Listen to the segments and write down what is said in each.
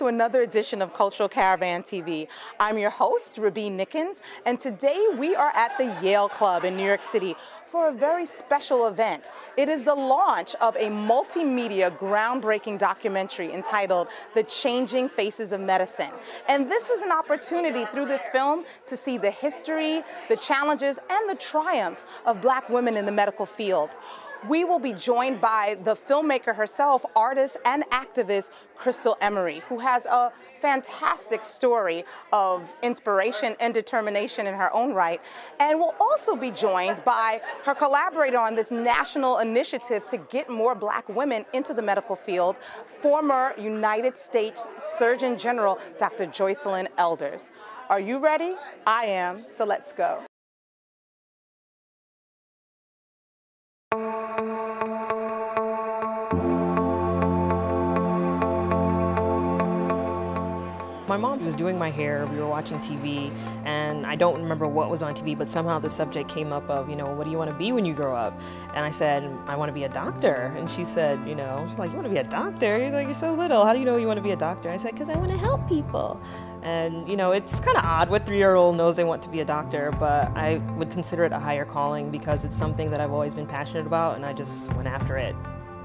to another edition of Cultural Caravan TV. I'm your host, Rabin Nickens, and today we are at the Yale Club in New York City for a very special event. It is the launch of a multimedia groundbreaking documentary entitled The Changing Faces of Medicine. And this is an opportunity through this film to see the history, the challenges, and the triumphs of black women in the medical field we will be joined by the filmmaker herself, artist and activist Crystal Emery, who has a fantastic story of inspiration and determination in her own right. And we'll also be joined by her collaborator on this national initiative to get more black women into the medical field, former United States Surgeon General Dr. Joycelyn Elders. Are you ready? I am, so let's go. My mom was doing my hair, we were watching TV, and I don't remember what was on TV, but somehow the subject came up of, you know, what do you want to be when you grow up? And I said, I want to be a doctor. And she said, you know, she's like, you want to be a doctor? You're like, you're so little. How do you know you want to be a doctor? I said, because I want to help people. And, you know, it's kind of odd. What three-year-old knows they want to be a doctor? But I would consider it a higher calling because it's something that I've always been passionate about, and I just went after it.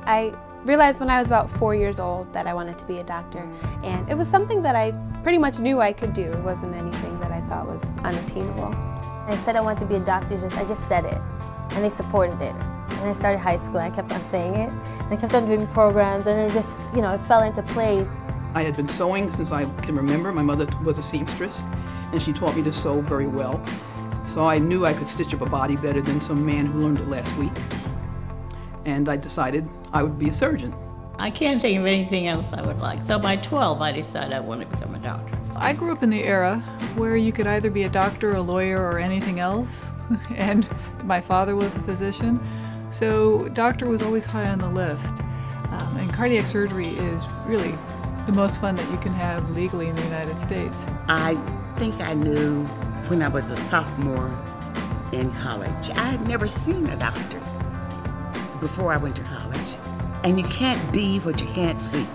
I realized when I was about four years old that I wanted to be a doctor. And it was something that I pretty much knew I could do. It wasn't anything that I thought was unattainable. I said I wanted to be a doctor, just I just said it. And they supported it. And I started high school, and I kept on saying it. And I kept on doing programs, and it just, you know, it fell into place. I had been sewing since I can remember. My mother was a seamstress, and she taught me to sew very well. So I knew I could stitch up a body better than some man who learned it last week. And I decided I would be a surgeon. I can't think of anything else I would like. So by 12, I decided I wanted to become a doctor. I grew up in the era where you could either be a doctor, a lawyer, or anything else. and my father was a physician. So doctor was always high on the list. Um, and cardiac surgery is really the most fun that you can have legally in the United States. I think I knew when I was a sophomore in college. I had never seen a doctor before I went to college. And you can't be what you can't see.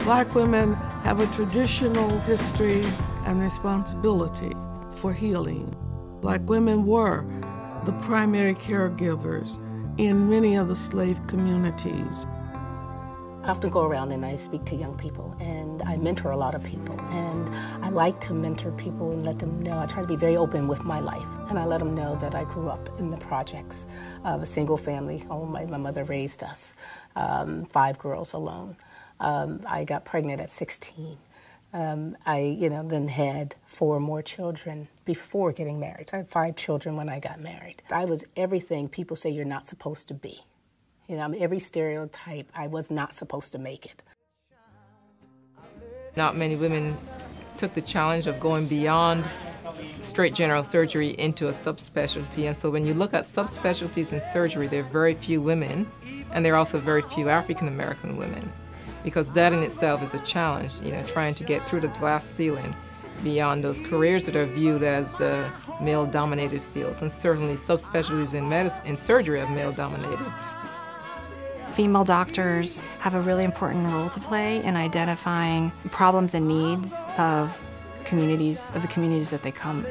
Black women have a traditional history and responsibility for healing. Black women were the primary caregivers in many of the slave communities. I often go around and I speak to young people and I mentor a lot of people and I like to mentor people and let them know I try to be very open with my life and I let them know that I grew up in the projects of a single family home. My, my mother raised us, um, five girls alone. Um, I got pregnant at 16. Um, I, you know, then had four more children before getting married. So I had five children when I got married. I was everything people say you're not supposed to be. You know, I'm every stereotype. I was not supposed to make it. Not many women took the challenge of going beyond straight general surgery into a subspecialty. And so when you look at subspecialties in surgery, there are very few women, and there are also very few African American women, because that in itself is a challenge, you know, trying to get through the glass ceiling beyond those careers that are viewed as uh, male-dominated fields. And certainly subspecialties in medicine, in surgery are male-dominated female doctors have a really important role to play in identifying problems and needs of communities of the communities that they come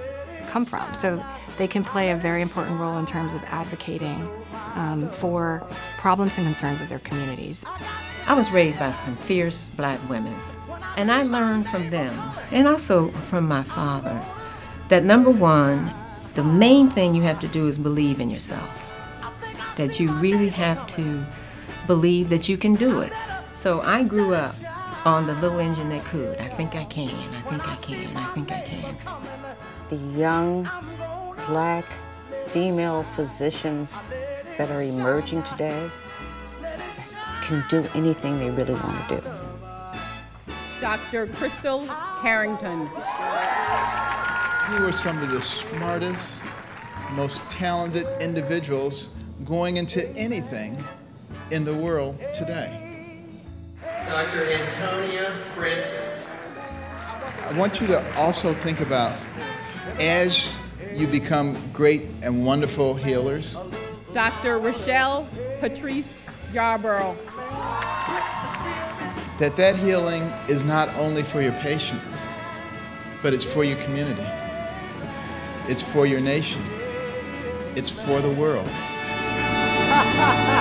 come from. So they can play a very important role in terms of advocating um, for problems and concerns of their communities. I was raised by some fierce black women, and I learned from them, and also from my father, that number one, the main thing you have to do is believe in yourself. That you really have to believe that you can do it. So I grew up on the little engine that could. I think I can, I think I can, I think I can. The young black female physicians that are emerging today can do anything they really want to do. Dr. Crystal Carrington. You are some of the smartest, most talented individuals going into anything in the world today. Dr. Antonia Francis. I want you to also think about as you become great and wonderful healers. Dr. Rochelle Patrice Yarborough. that that healing is not only for your patients, but it's for your community. It's for your nation. It's for the world.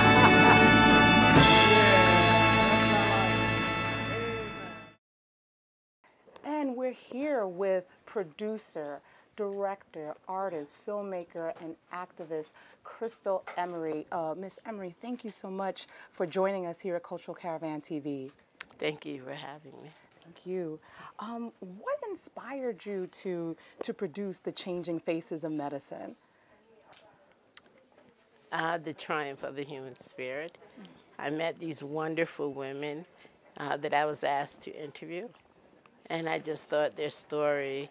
producer, director, artist, filmmaker, and activist Crystal Emery. Uh, Miss Emery, thank you so much for joining us here at Cultural Caravan TV. Thank you for having me. Thank you. Um, what inspired you to to produce the Changing Faces of Medicine? Uh, the triumph of the human spirit. I met these wonderful women uh, that I was asked to interview, and I just thought their story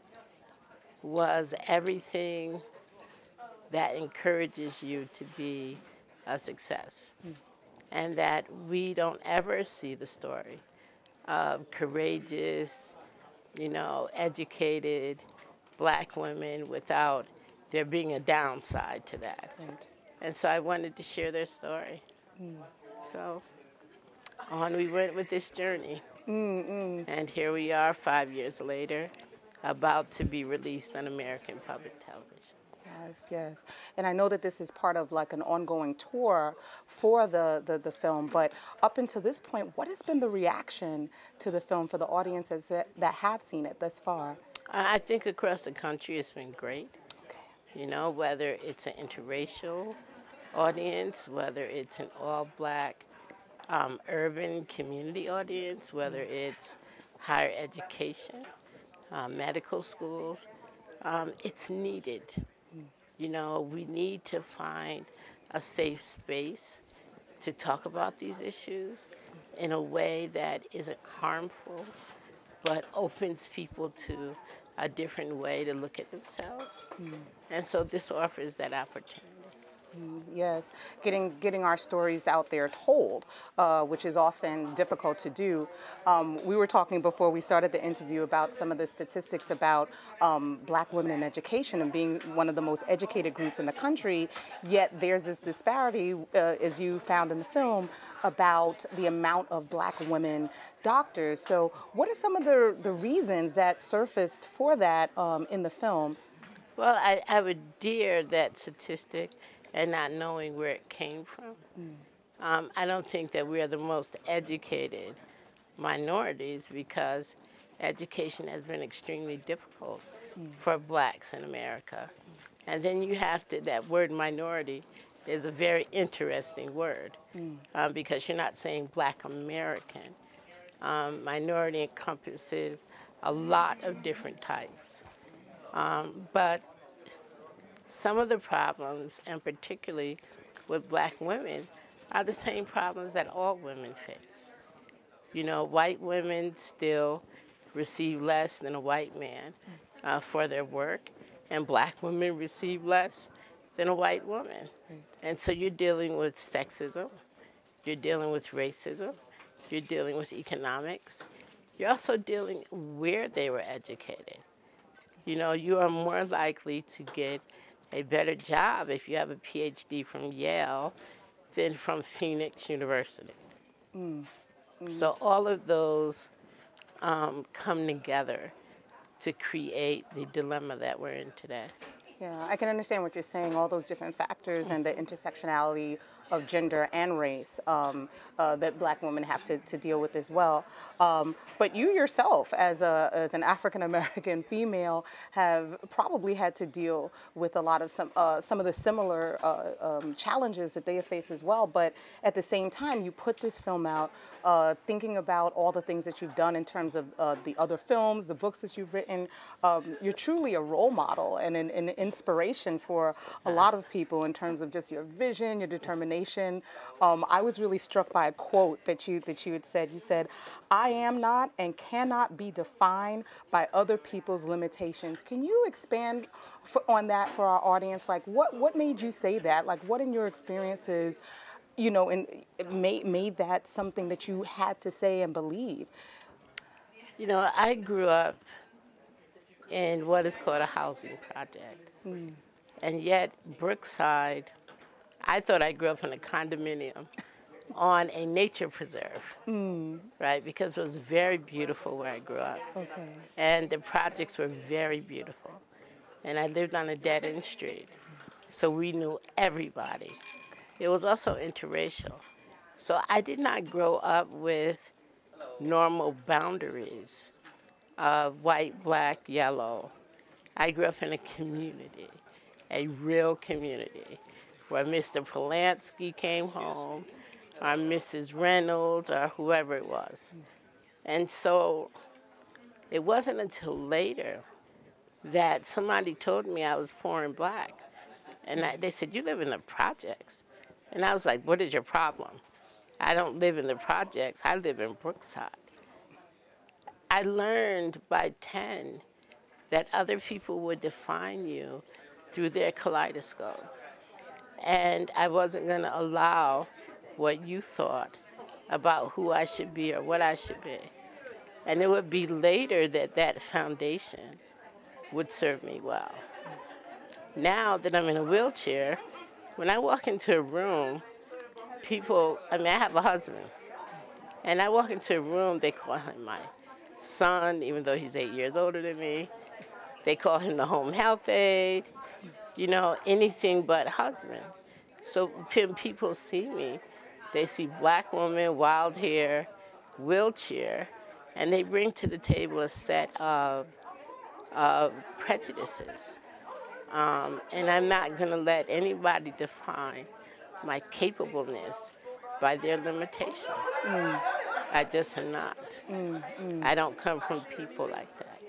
was everything that encourages you to be a success, and that we don't ever see the story of courageous, you know, educated black women without there being a downside to that. And so I wanted to share their story. Mm. So on we went with this journey. Mm, mm. And here we are five years later, about to be released on American public television. Yes, yes. And I know that this is part of like an ongoing tour for the, the, the film, but up until this point, what has been the reaction to the film for the audiences that, that have seen it thus far? I think across the country it's been great. You know, whether it's an interracial audience, whether it's an all black um, urban community audience, whether it's higher education, uh, medical schools, um, it's needed. You know, we need to find a safe space to talk about these issues in a way that isn't harmful, but opens people to a different way to look at themselves. And so this offers that opportunity. Yes, getting getting our stories out there told, uh, which is often difficult to do. Um, we were talking before we started the interview about some of the statistics about um, Black women in education and being one of the most educated groups in the country. Yet there's this disparity, uh, as you found in the film, about the amount of Black women doctors. So, what are some of the the reasons that surfaced for that um, in the film? Well, I, I would dear that statistic and not knowing where it came from. Um, I don't think that we are the most educated minorities because education has been extremely difficult for blacks in America. And then you have to, that word minority is a very interesting word um, because you're not saying black American. Um, minority encompasses a lot of different types. Um, but some of the problems, and particularly with black women, are the same problems that all women face. You know, white women still receive less than a white man uh, for their work, and black women receive less than a white woman. And so you're dealing with sexism, you're dealing with racism, you're dealing with economics, you're also dealing where they were educated. You know, you are more likely to get a better job if you have a PhD from Yale than from Phoenix University. Mm. So all of those um, come together to create the dilemma that we're in today. Yeah, I can understand what you're saying, all those different factors and the intersectionality of gender and race um, uh, that black women have to, to deal with as well. Um, but you yourself, as, a, as an African American female, have probably had to deal with a lot of some, uh, some of the similar uh, um, challenges that they have faced as well. But at the same time, you put this film out uh, thinking about all the things that you've done in terms of uh, the other films, the books that you've written. Um, you're truly a role model and an, an inspiration for a lot of people in terms of just your vision, your determination. Um, I was really struck by a quote that you that you had said. You said, "I am not and cannot be defined by other people's limitations." Can you expand for, on that for our audience? Like, what what made you say that? Like, what in your experiences? you know, and made, made that something that you had to say and believe? You know, I grew up in what is called a housing project. Mm. And yet, Brookside, I thought I grew up in a condominium. on a nature preserve, hmm. right? Because it was very beautiful where I grew up. Okay. And the projects were very beautiful. And I lived on a dead end street. So we knew everybody. It was also interracial. So I did not grow up with normal boundaries of white, black, yellow. I grew up in a community, a real community, where Mr. Polanski came home, or Mrs. Reynolds, or whoever it was. And so it wasn't until later that somebody told me I was poor and black. And I, they said, You live in the projects. And I was like, What is your problem? I don't live in the projects, I live in Brookside. I learned by 10 that other people would define you through their kaleidoscope. And I wasn't going to allow what you thought about who I should be or what I should be. And it would be later that that foundation would serve me well. Now that I'm in a wheelchair, when I walk into a room, people, I mean, I have a husband, and I walk into a room, they call him my son, even though he's eight years older than me. They call him the home health aide, you know, anything but husband. So when people see me, they see black woman, wild hair, wheelchair, and they bring to the table a set of, of prejudices. Um, and I'm not going to let anybody define my capableness by their limitations. Mm. I just am not. Mm, mm. I don't come from people like that.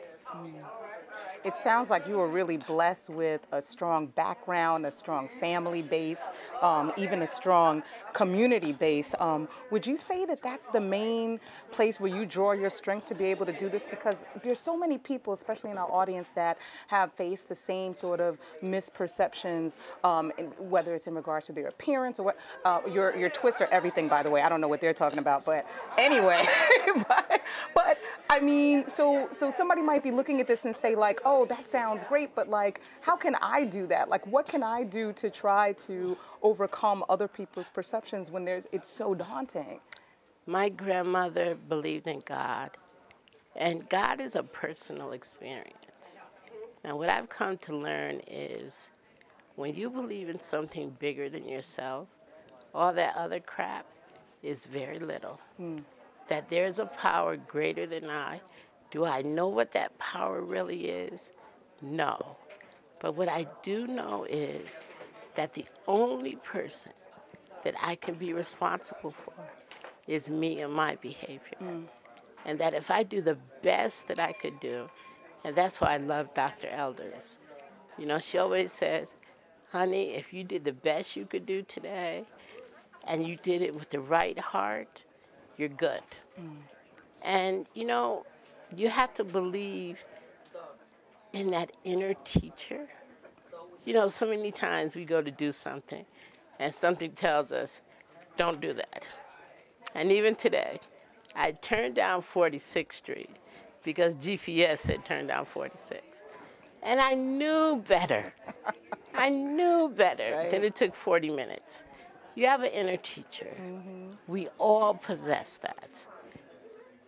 It sounds like you were really blessed with a strong background, a strong family base, um, even a strong community base. Um, would you say that that's the main place where you draw your strength to be able to do this? Because there's so many people, especially in our audience, that have faced the same sort of misperceptions, um, whether it's in regards to their appearance or what. Uh, your your twists are everything, by the way. I don't know what they're talking about, but anyway. but, but I mean, so so somebody might be looking at this and say like, oh, that sounds great, but like, how can I do that? Like, what can I do to try to overcome other people's perceptions when there's it's so daunting? My grandmother believed in God, and God is a personal experience. Now, what I've come to learn is when you believe in something bigger than yourself, all that other crap is very little. Hmm. That there's a power greater than I. Do I know what that power really is? No. But what I do know is that the only person that I can be responsible for is me and my behavior. Mm. And that if I do the best that I could do, and that's why I love Dr. Elders. You know, she always says, honey, if you did the best you could do today and you did it with the right heart, you're good. Mm. And, you know, you have to believe in that inner teacher. You know, so many times we go to do something and something tells us, don't do that. And even today, I turned down 46th Street because GPS said turn down 46. And I knew better. I knew better. Right. Then it took 40 minutes. You have an inner teacher. Mm -hmm. We all possess that.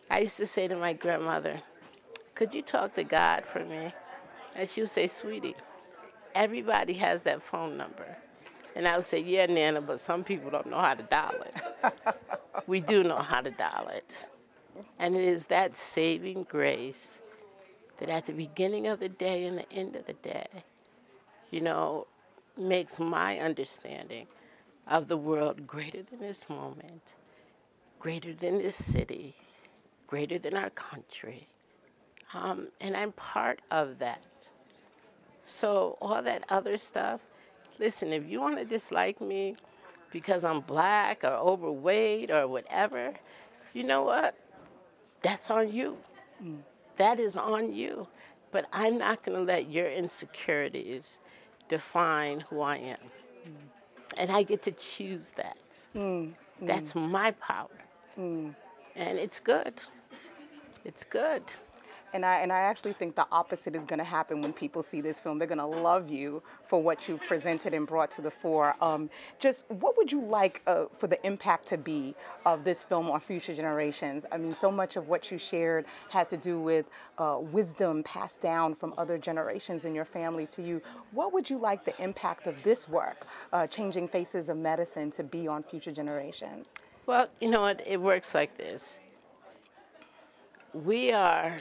I used to say to my grandmother, Could you talk to God for me? And she would say, Sweetie, everybody has that phone number. And I would say, Yeah, Nana, but some people don't know how to dial it. we do know how to dial it. And it is that saving grace that at the beginning of the day and the end of the day, you know, makes my understanding of the world greater than this moment, greater than this city, greater than our country. Um, and I'm part of that. So, all that other stuff, listen, if you want to dislike me because I'm black or overweight or whatever, you know what? That's on you. Mm. That is on you. But I'm not going to let your insecurities define who I am. Mm. And I get to choose that. Mm, That's my power. And it's good. It's good. And I, and I actually think the opposite is going to happen when people see this film. They're going to love you for what you've presented and brought to the fore. Um, just what would you like uh, for the impact to be of this film on future generations? I mean, so much of what you shared had to do with uh, wisdom passed down from other generations in your family to you. What would you like the impact of this work, uh, Changing Faces of Medicine, to be on future generations? Well, you know what? It works like this. We are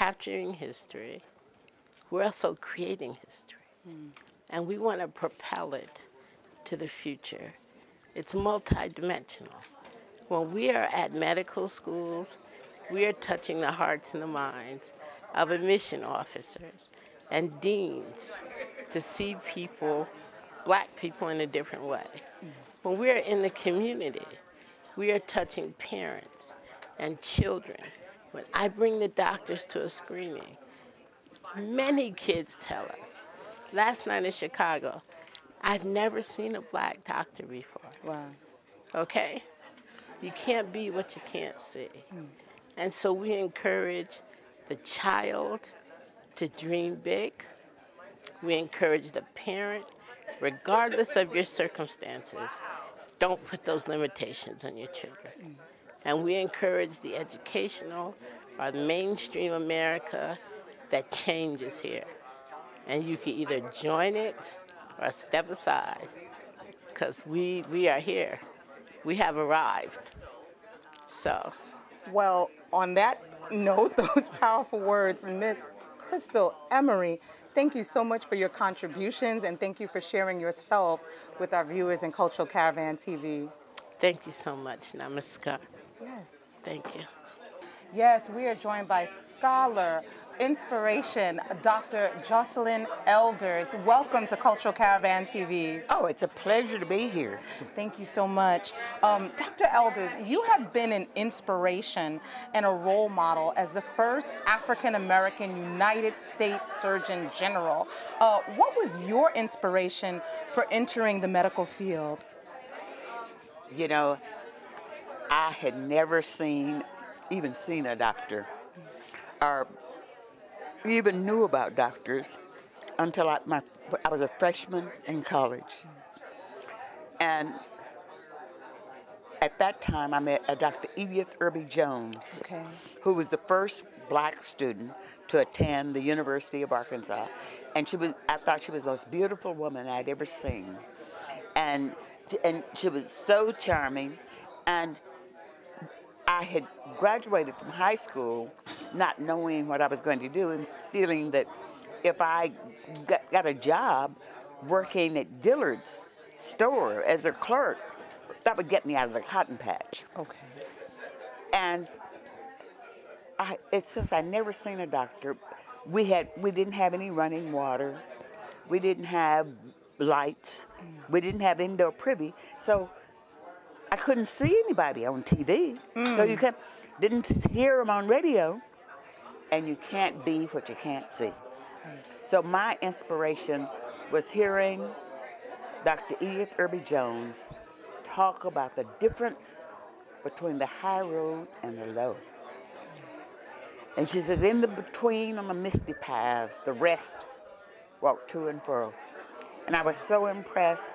capturing history. We're also creating history. Mm. And we want to propel it to the future. It's multidimensional. When we are at medical schools, we are touching the hearts and the minds of admission officers and deans to see people, black people, in a different way. When we are in the community, we are touching parents and children. When I bring the doctors to a screening, many kids tell us, last night in Chicago, I've never seen a black doctor before. Wow. Okay? You can't be what you can't see. Mm. And so we encourage the child to dream big. We encourage the parent, regardless of your circumstances, don't put those limitations on your children. Mm. And we encourage the educational or mainstream America that change is here. And you can either join it or step aside because we, we are here. We have arrived. So. Well, on that note, those powerful words, Miss Crystal Emery, thank you so much for your contributions and thank you for sharing yourself with our viewers in Cultural Caravan TV. Thank you so much. Namaskar. Yes. Thank you. Yes, we are joined by scholar, inspiration, Dr. Joycelyn Elders. Welcome to Cultural Caravan TV. Oh, it's a pleasure to be here. Thank you so much. Um, Dr. Elders, you have been an inspiration and a role model as the first African American United States Surgeon General. Uh, what was your inspiration for entering the medical field? You know, I had never seen, even seen a doctor, or even knew about doctors until I, my, I was a freshman in college. And at that time, I met a Dr. Edith Irby Jones, okay. who was the first black student to attend the University of Arkansas. And she was, I thought she was the most beautiful woman I'd ever seen. And, and she was so charming. And I had graduated from high school not knowing what I was going to do and feeling that if I got, got a job working at Dillard's store as a clerk, that would get me out of the cotton patch. Okay. And I, it, since I never seen a doctor, we had we didn't have any running water, we didn't have lights, we didn't have indoor privy, so I couldn't see anybody on TV. Mm. So you kept, didn't hear them on radio, and you can't be what you can't see. So my inspiration was hearing Dr. Edith Irby Jones talk about the difference between the high road and the low. And she says, in the between on the misty paths, the rest walk to and fro. And I was so impressed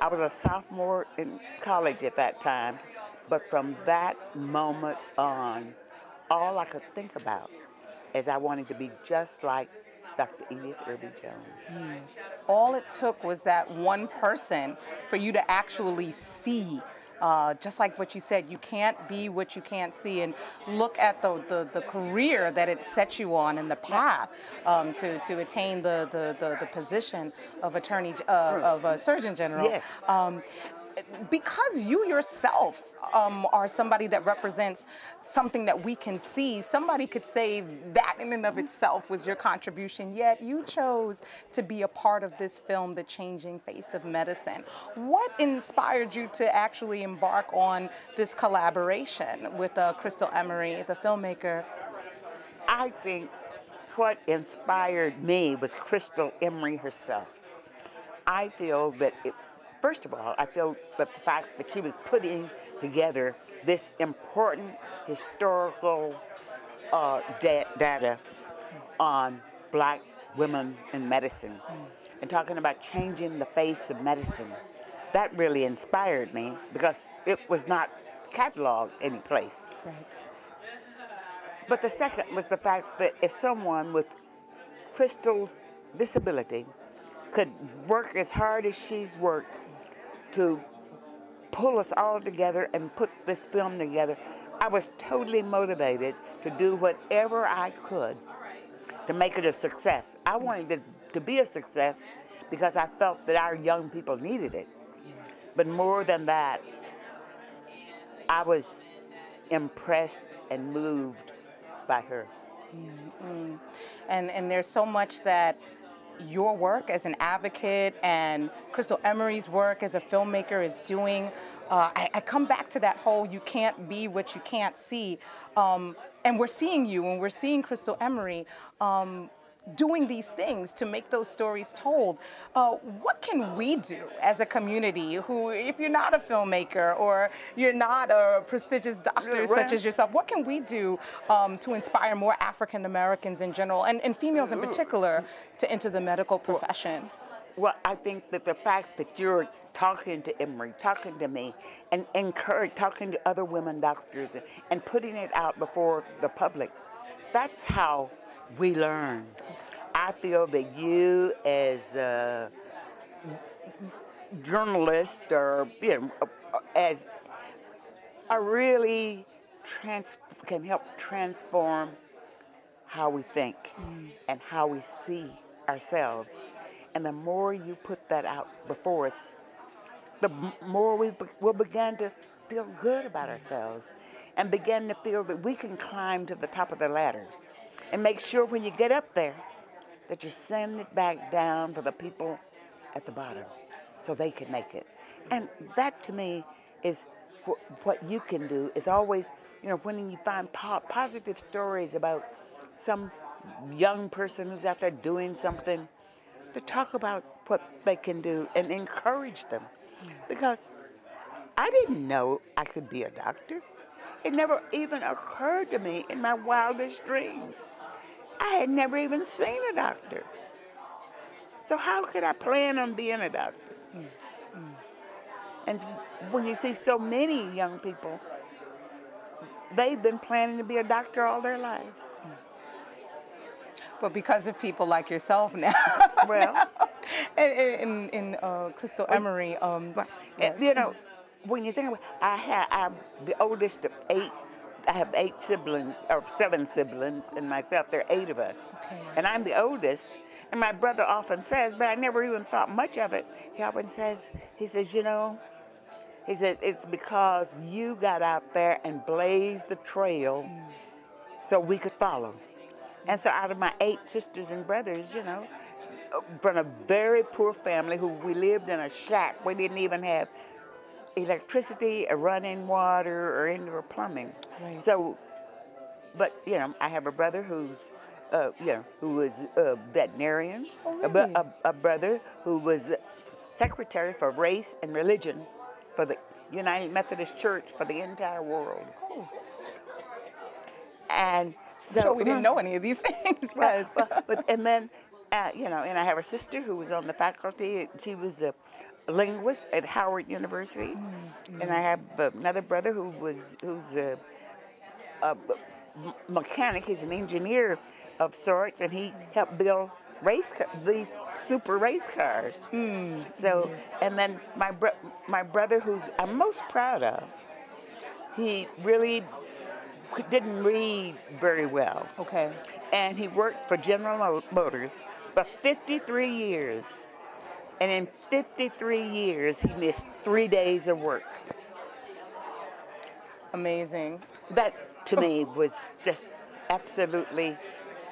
I was a sophomore in college at that time, but from that moment on, all I could think about is I wanted to be just like Dr. Edith Irby Jones. Mm. All it took was that one person for you to actually see uh, just like what you said, you can't be what you can't see, and look at the, the, the career that it set you on and the path um, to, to attain the, the, the, the position of attorney uh, of a surgeon general. Yes. Um, because you yourself um, are somebody that represents something that we can see, somebody could say that in and of itself was your contribution, yet you chose to be a part of this film, The Changing Face of Medicine. What inspired you to actually embark on this collaboration with uh, Crystal Emery, the filmmaker? I think what inspired me was Crystal Emery herself. I feel that it First of all, I feel that the fact that she was putting together this important historical uh, da- data on black women in medicine and talking about changing the face of medicine. That really inspired me because it was not cataloged any place. Right. But the second was the fact that if someone with Crystal's disability could work as hard as she's worked to pull us all together and put this film together, I was totally motivated to do whatever I could to make it a success. I wanted it to be a success because I felt that our young people needed it. But more than that, I was impressed and moved by her. Mm. And, and there's so much that your work as an advocate and Crystal Emery's work as a filmmaker is doing. Uh, I, I, come back to that whole you can't be what you can't see. Um, and we're seeing you and we're seeing Crystal Emery um, doing these things to make those stories told. Uh, what can we do as a community who, if you're not a filmmaker or you're not a prestigious doctor yeah, such as yourself, what can we do um, to inspire more African Americans in general and, and females in particular to enter the medical profession? Well, I think that the fact that you're talking to Emery, talking to me, and encourage talking to other women doctors and putting it out before the public, that's how we learn. I feel that you, as a journalist or you know, as a really trans- can help transform how we think mm. and how we see ourselves. And the more you put that out before us, the more we be- will begin to feel good about ourselves and begin to feel that we can climb to the top of the ladder and make sure when you get up there that you send it back down for the people at the bottom so they can make it. And that to me is wh- what you can do is always, you know, when you find po- positive stories about some young person who's out there doing something, to talk about what they can do and encourage them. Because I didn't know I could be a doctor. It never even occurred to me in my wildest dreams. I had never even seen a doctor. So how could I plan on being a doctor? And when you see so many young people, they've been planning to be a doctor all their lives. But because of people like yourself now, well, in and, uh, Crystal Emery, um, yes. you know, when you think about, I have I'm the oldest of eight I have eight siblings, or seven siblings, and myself. There are eight of us. Okay. And I'm the oldest. And my brother often says, but I never even thought much of it. He often says, he says, you know, he says, it's because you got out there and blazed the trail mm. so we could follow. And so out of my eight sisters and brothers, you know, from a very poor family who we lived in a shack. We didn't even have electricity or running water or indoor plumbing. Right. So, but you know, I have a brother who's, uh, you know, who was a veterinarian, oh, really? a, a, a, brother who was secretary for race and religion for the United Methodist Church for the entire world. Oh. And so sure we didn't know any of these things. Well, well, but and then, uh, you know, and I have a sister who was on the faculty. She was a linguist at Howard University, mm-hmm. and I have another brother who was who's a, a, mechanic. He's an engineer of sorts, and he helped build race these super race cars. Mm-hmm. So, and then my bro- my brother, who's I'm most proud of, he really didn't read very well. Okay. And he worked for General Motors for 53 years. And in 53 years, he missed three days of work. Amazing. That to me was just absolutely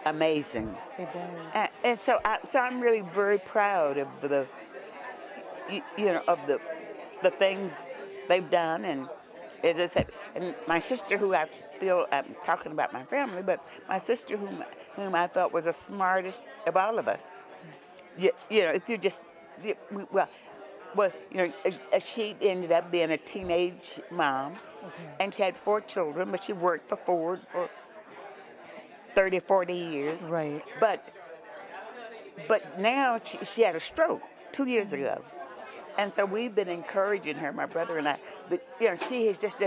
amazing. It was. And, and so, I, so I'm really very proud of the, you, you know, of the, the things they've done. And as I said, and my sister, who I feel I'm talking about my family, but my sister, whom whom I thought was the smartest of all of us. You, you know, if you just well, well, you know, uh, she ended up being a teenage mom, okay. and she had four children, but she worked for Ford for 30, 40 years. Right. But but now she, she had a stroke two years ago. And so we've been encouraging her, my brother and I. But you know, she has just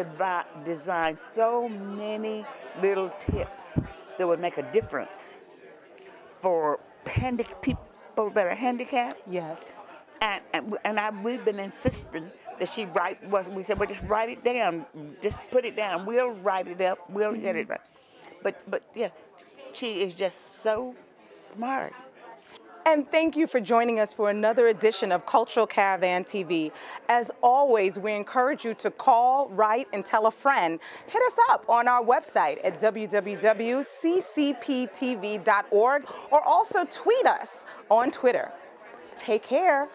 designed so many little tips that would make a difference for handi- people that are handicapped. Yes. And and, and I, we've been insisting that she write. Was we said, well, just write it down. Just put it down. We'll write it up. We'll get mm-hmm. it right. But but yeah, she is just so smart. And thank you for joining us for another edition of Cultural Caravan TV. As always, we encourage you to call, write, and tell a friend. Hit us up on our website at www.ccptv.org or also tweet us on Twitter. Take care.